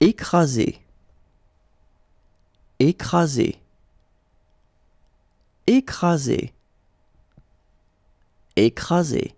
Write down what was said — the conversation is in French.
écraser, écraser, écraser, écraser.